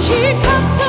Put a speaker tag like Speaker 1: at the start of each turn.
Speaker 1: She comes to